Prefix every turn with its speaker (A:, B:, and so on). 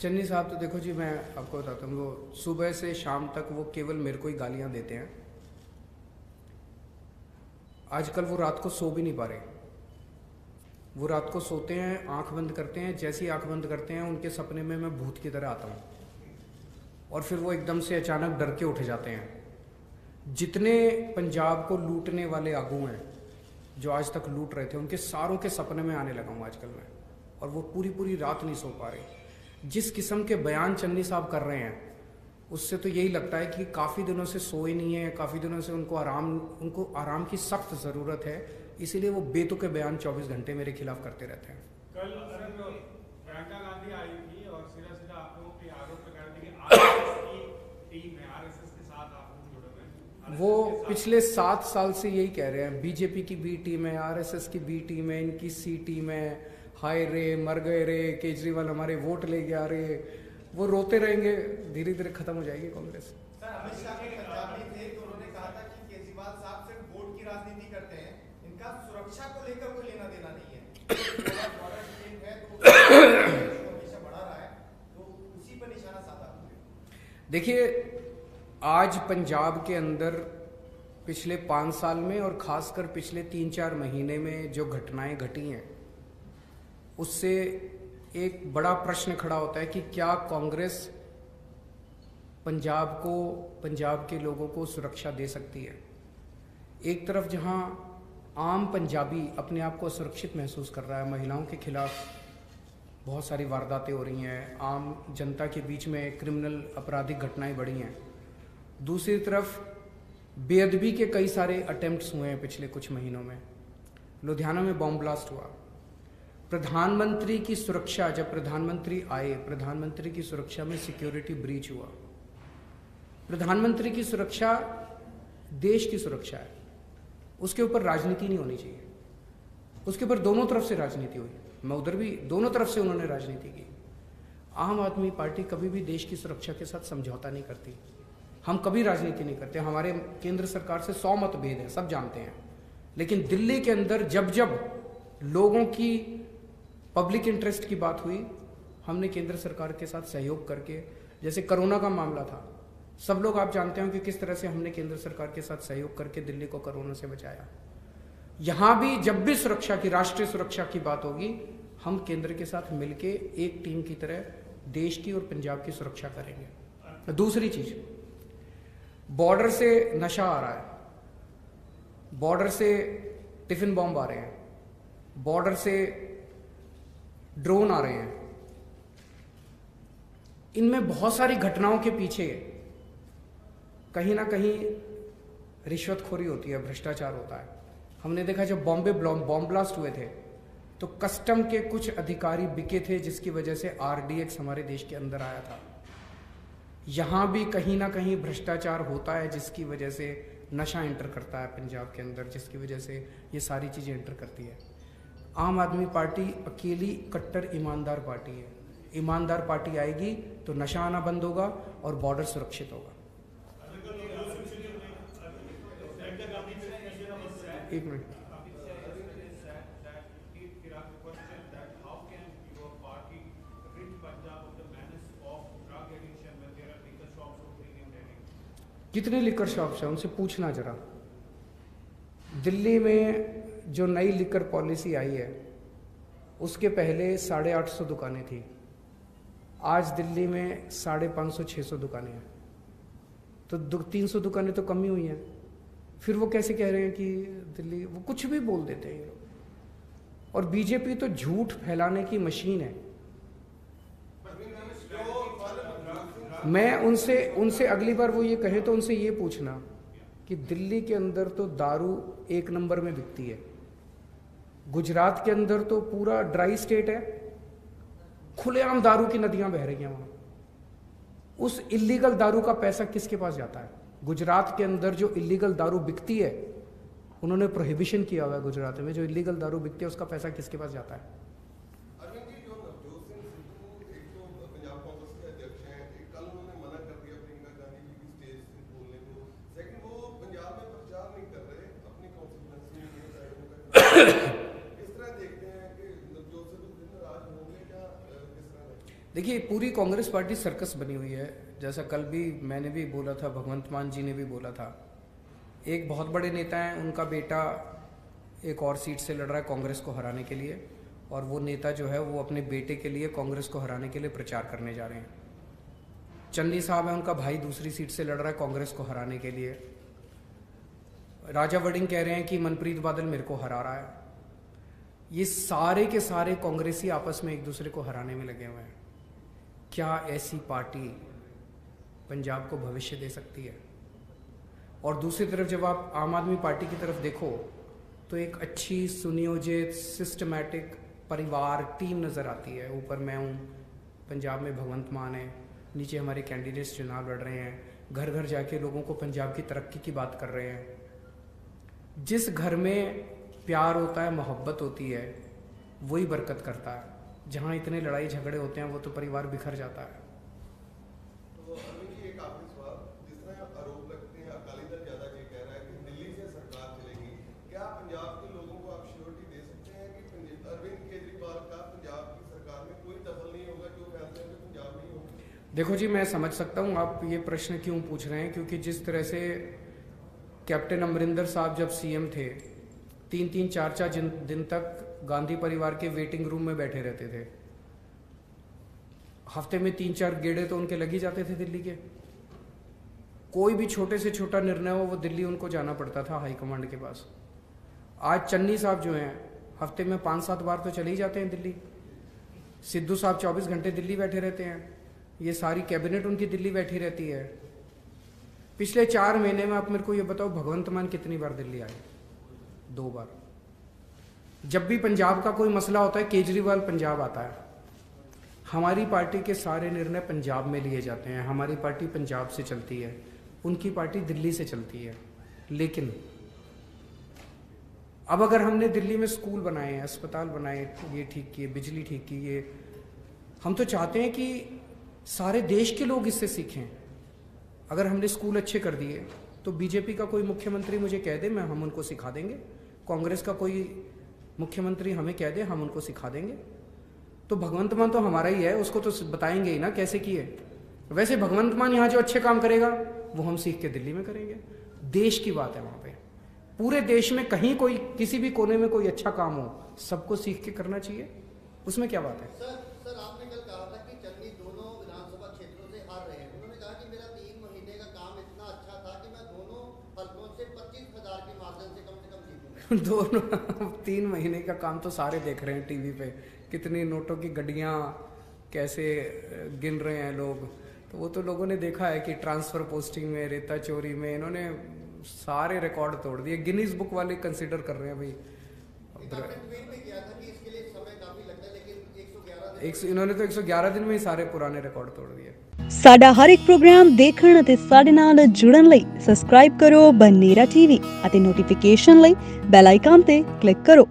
A: चन्नी साहब तो देखो जी, मैं आपको बताता हूँ, वो सुबह से शाम तक वो केवल मेरे को ही गालियाँ देते हैं। आजकल वो रात को सो भी नहीं पा रहे। वो रात को सोते हैं, आँख बंद करते हैं, जैसे आँख बंद करते हैं, उनके सपने में मैं भूत की तरह आता हूँ। और फिर वो एकदम से अचानक डर के उठ जाते हैं। जितने पंजाब को लूटने वाले आगू हैं, जो आज तक लूट रहे थे, उनके सारों के सपने में आने लगा हूँ आजकल मैं। और वो पूरी पूरी रात नहीं सो पा रहे। जिस किस्म के बयान चन्नी साहब कर रहे हैं उससे तो यही लगता है कि काफ़ी दिनों से सोए नहीं है काफ़ी दिनों से उनको आराम उनको आराम की सख्त ज़रूरत है इसीलिए वो बेतुके बयान 24 घंटे मेरे खिलाफ करते रहते हैं।
B: कल प्रियंका गांधी आई थी और सीधा सीधा आप लोगों पे आरोप लगा कि टीम है आरएसएस के साथ आप लोग जुड़े हुए हैं।
A: वो पिछले सात साल से यही कह रहे हैं बीजेपी की बी टीम है आरएसएस की बी टीम है इनकी सी टीम है हाय रे मर गए रे केजरीवाल हमारे वोट लेके आ रहे वो रोते रहेंगे धीरे धीरे खत्म हो जाएगी कांग्रेस।
C: तो उन्होंने कहा था कि केजरीवाल साहब सिर्फ़ वोट की राजनीति करते इनका सुरक्षा को लेकर कोई लेना देना नहीं बॉर्डर स्टेट हमेशा बढ़ा रहा उसी पर निशाना साधा हुआ
A: देखिए आज पंजाब के अंदर पिछले पाँच साल में और खासकर पिछले तीन चार महीने में जो घटनाएँ घटी हैं उससे एक बड़ा प्रश्न खड़ा होता है कि क्या कांग्रेस पंजाब को, पंजाब के लोगों को सुरक्षा दे सकती है? एक तरफ़ जहाँ आम पंजाबी अपने आप को सुरक्षित महसूस कर रहा है, महिलाओं के खिलाफ बहुत सारी वारदातें हो रही हैं, आम जनता के बीच में क्रिमिनल आपराधिक घटनाएँ बढ़ी हैं। दूसरी तरफ़ बेअदबी के कई सारे अटेम्प्ट्स हुए हैं पिछले कुछ महीनों में। लुधियाना में बॉम्ब ब्लास्ट हुआ। प्रधानमंत्री की सुरक्षा, जब प्रधानमंत्री आए, प्रधानमंत्री की सुरक्षा में सिक्योरिटी ब्रीच हुआ। प्रधानमंत्री की सुरक्षा देश की सुरक्षा है। उसके ऊपर राजनीति नहीं होनी चाहिए। उसके ऊपर दोनों तरफ़ से राजनीति हुई। मैं उधर भी, दोनों तरफ़ से उन्होंने राजनीति की। आम आदमी पार्टी कभी भी देश की सुरक्षा के साथ समझौता नहीं करती। हम कभी राजनीति नहीं करते। हमारे केंद्र सरकार से सौ मतभेद है, सब जानते हैं। लेकिन दिल्ली के अंदर जब जब लोगों की पब्लिक इंटरेस्ट की बात हुई, हमने केंद्र सरकार के साथ सहयोग करके, जैसे कोरोना का मामला था, सब लोग आप जानते हो कि किस तरह से हमने केंद्र सरकार के साथ सहयोग करके दिल्ली को कोरोना से बचाया। यहाँ भी जब भी सुरक्षा की, राष्ट्रीय सुरक्षा की बात होगी, हम केंद्र के साथ मिलके एक टीम की तरह देश की और पंजाब की सुरक्षा करेंगे। दूसरी चीज़, बॉर्डर से नशा आ रहा है। बॉर्डर से टिफ़िन बॉम्ब आ रहे हैं। बॉर्डर से ड्रोन आ रहे हैं। इनमें बहुत सारी घटनाओं के पीछे कहीं ना कहीं रिश्वतखोरी होती है, भ्रष्टाचार होता है। हमने देखा जब बॉम्बे बॉम्ब ब्लास्ट हुए थे तो कस्टम के कुछ अधिकारी बिके थे, जिसकी वजह से आरडीएक्स हमारे देश के अंदर आया था। यहाँ भी कहीं ना कहीं भ्रष्टाचार होता है, जिसकी वजह से नशा एंटर करता है पंजाब के अंदर, जिसकी वजह से ये सारी चीज़ें एंटर करती है। आम आदमी पार्टी अकेली कट्टर ईमानदार पार्टी है। ईमानदार पार्टी आएगी तो नशा आना बंद होगा और बॉर्डर सुरक्षित होगा। एक मिनट। कितने लिकर शॉप्स हैं? उनसे पूछना जरा। दिल्ली में जो नई लिकर पॉलिसी आई है, उसके पहले साढ़े आठ सौ दुकानें थी। आज दिल्ली में साढ़े पाँच सौ छः सौ दुकानें हैं। तो तीन सौ दुकानें तो कम ही हुई हैं। फिर वो कैसे कह रहे हैं कि दिल्ली, वो कुछ भी बोल देते हैं ये और बीजेपी तो झूठ फैलाने की मशीन है। मैं उनसे उनसे अगली बार वो ये कहे तो उनसे ये पूछना कि दिल्ली के अंदर तो दारू एक नंबर में बिकती है। गुजरात के अंदर तो पूरा ड्राई स्टेट है। खुलेआम दारू की नदियाँ बह रही हैं वहाँ। उस इलीगल दारू का पैसा किसके पास जाता है? गुजरात के अंदर जो इलीगल दारू बिकती है, उन्होंने प्रोहिबिशन किया हुआ है गुजरात में। जो इलीगल दारू बिकती है, उसका पैसा किसके पास जाता है? देखिए पूरी कांग्रेस पार्टी सर्कस बनी हुई है। जैसा कल भी मैंने भी बोला था, भगवंत मान जी ने भी बोला था, एक बहुत बड़े नेता हैं, उनका बेटा एक और सीट से लड़ रहा है कांग्रेस को हराने के लिए, और वो नेता जो है, वो अपने बेटे के लिए कांग्रेस को हराने के लिए प्रचार करने जा रहे हैं। चन्नी साहब है, उनका भाई दूसरी सीट से लड़ रहा है कांग्रेस को हराने के लिए। राजा वडिंग कह रहे हैं कि मनप्रीत बादल मेरे को हरा रहा है। ये सारे के सारे कांग्रेसी आपस में एक दूसरे को हराने में लगे हुए हैं। क्या ऐसी पार्टी पंजाब को भविष्य दे सकती है? और दूसरी तरफ़ जब आप आम आदमी पार्टी की तरफ़ देखो तो एक अच्छी सुनियोजित सिस्टमैटिक परिवार टीम नज़र आती है। ऊपर मैं हूँ, पंजाब में भगवंत मान है, नीचे हमारे कैंडिडेट्स चुनाव लड़ रहे हैं घर घर जाके लोगों को पंजाब की तरक्की की बात कर रहे हैं। जिस घर में प्यार होता है, मोहब्बत होती है, वही बरकत करता है। जहाँ इतने लड़ाई झगड़े होते हैं वो तो परिवार बिखर जाता है।
D: तो अरविंद जी एक आखिरी सवाल जिस तरह आरोप लगते हैं अकाली दल ज़्यादा ये कह रहा है कि दिल्ली से सरकार चलेगी क्या पंजाब के लोगों को आप श्योरिटी दे सकते हैं कि पंज- अरविंद केजरीवाल का पंजाब की सरकार में कोई दखल नहीं होगा जो फैसले में पंजाब नहीं होगा?
A: देखो जी मैं समझ सकता हूँ आप ये प्रश्न क्यों पूछ रहे हैं क्योंकि जिस तरह से कैप्टन अमरिंदर साहब जब सीएम थे तीन तीन चार चार दिन तक गांधी परिवार के वेटिंग रूम में बैठे रहते थे। हफ़्ते में तीन चार गेड़े तो उनके लग ही जाते थे दिल्ली के। कोई भी छोटे से छोटा निर्णय हो, वो दिल्ली उनको जाना पड़ता था हाईकमांड के पास। आज चन्नी साहब जो हैं, हफ़्ते में पाँच सात बार तो चले ही जाते हैं दिल्ली। सिद्धू साहब चौबीस घंटे दिल्ली बैठे रहते हैं। ये सारी कैबिनेट उनकी दिल्ली बैठी रहती है। पिछले चार महीने में आप मेरे को ये बताओ, भगवंत मान कितनी बार दिल्ली आए? दो बार। जब भी पंजाब का कोई मसला होता है, केजरीवाल पंजाब आता है। हमारी पार्टी के सारे निर्णय पंजाब में लिए जाते हैं। हमारी पार्टी पंजाब से चलती है, उनकी पार्टी दिल्ली से चलती है। लेकिन अब अगर हमने दिल्ली में स्कूल बनाए हैं अस्पताल बनाए, ये ठीक किए, बिजली ठीक की, ये हम तो चाहते हैं कि सारे देश के लोग इससे सीखें। अगर हमने स्कूल अच्छे कर दिए तो बीजेपी का कोई मुख्यमंत्री मुझे कह दे, मैं हम उनको सिखा देंगे। कांग्रेस का कोई मुख्यमंत्री हमें कह दे, हम उनको सिखा देंगे। तो भगवंत मान तो हमारा ही है, उसको तो बताएँगे ही ना, कैसे किए? वैसे भगवंत मान यहाँ जो अच्छे काम करेगा, वो हम सीख के दिल्ली में करेंगे। देश की बात है वहाँ पे। पूरे देश में कहीं कोई, किसी भी कोने में कोई अच्छा काम हो, सबको सीख के करना चाहिए। उसमें क्या बात है
E: सर सर आपने कल कहा था कि चन्नी दोनों विधानसभा क्षेत्रों से हार रहे हैं उन्होंने कहा कि मेरा तीन महीने का काम इतना अच्छा था कि मैं दोनों हलकों से पच्चीस हज़ार के मार्जिन से कम से कम जीतूँगा
A: दोनों तीन महीने का काम तो सारे देख रहे हैं टीवी पे कितनी नोटों की गड्डियाँ कैसे गिन रहे हैं लोग। तो वो तो लोगों ने देखा है कि ट्रांसफ़र पोस्टिंग में रेता चोरी में इन्होंने सारे रिकॉर्ड तोड़ दिए। गिनीज बुक वाले कंसिडर कर रहे हैं भाई।
E: एक आपने ट्वीट भी किया था कि इसके लिए समय काफ़ी लगता लेकिन 111 दिन
A: एक सौ- इन्होंने तो 111 दिन में ही सारे पुराने रिकॉर्ड तोड़ दिए।
F: ਸਾਡਾ ਹਰ ਇੱਕ ਪ੍ਰੋਗਰਾਮ ਦੇਖਣ ਅਤੇ ਸਾਡੇ ਨਾਲ ਜੁੜਨ ਲਈ ਸਬਸਕ੍ਰਾਈਬ ਕਰੋ ਬਨੇਰਾ ਟੀਵੀ ਅਤੇ ਨੋਟੀਫਿਕੇਸ਼ਨ ਲਈ ਬੈਲ ਆਈਕਨ ਤੇ ਕਲਿੱਕ ਕਰੋ।